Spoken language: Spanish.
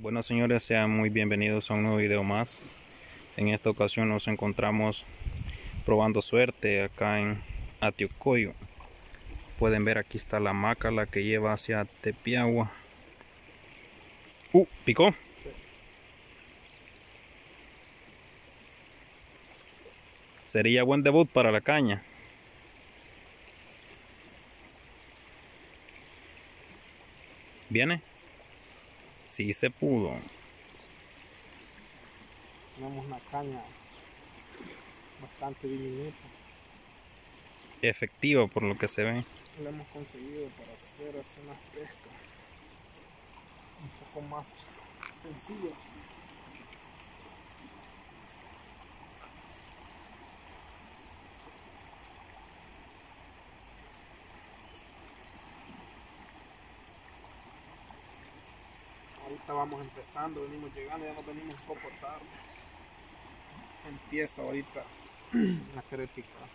Bueno señores, sean muy bienvenidos a un nuevo video más. En esta ocasión nos encontramos probando suerte acá en Atiocoyo. Pueden ver aquí está la maca, la que lleva hacia Tepiagua. Uh, picó. Sería buen debut para la caña. ¿Viene? Sí se pudo. Tenemos una caña bastante diminuta. Efectiva por lo que se ve. La hemos conseguido para hacer unas pescas un poco más sencillas. Ahorita vamos empezando, venimos llegando, ya nos venimos a soportar. Empieza ahorita a querer picar.